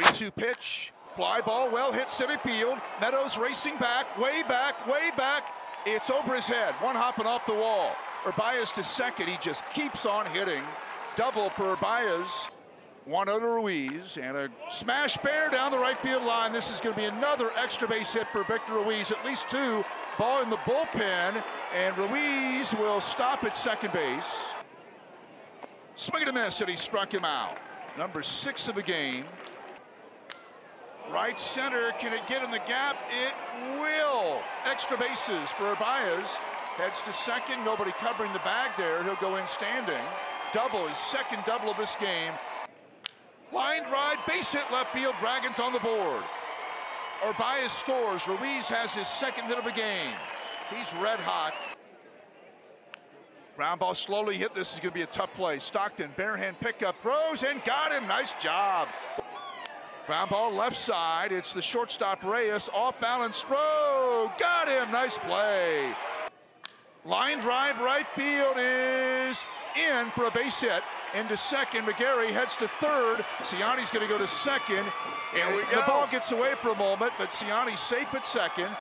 3-2 pitch. Fly ball, well hit center field. Meadows racing back, way back, way back. It's over his head. One hopping off the wall. Urbaez to second. He just keeps on hitting. Double for Urbaez. One to Ruiz and a smash fair down the right field line. This is going to be another extra base hit for Victor Ruiz. At least two. Ball in the bullpen, and Ruiz will stop at second base. Swing and a miss, and he struck him out. Number six of the game. Right center, can it get in the gap? It will. Extra bases for Urbaez. Heads to second, nobody covering the bag there. He'll go in standing. Double, his second double of this game. Line drive, base hit left field, Dragons on the board. Urbaez scores. Ruiz has his second hit of the game. He's red hot. Ground ball slowly hit. This is going to be a tough play. Stockton, bare hand pickup, throws and got him. Nice job. Ground ball left side. It's the shortstop Reyes. Off balance throw. Got him. Nice play. Line drive right field is in for a base hit. Into second. McGarry heads to third. Ciani's going to go to second. And the ball gets away for a moment, but Ciani's safe at second.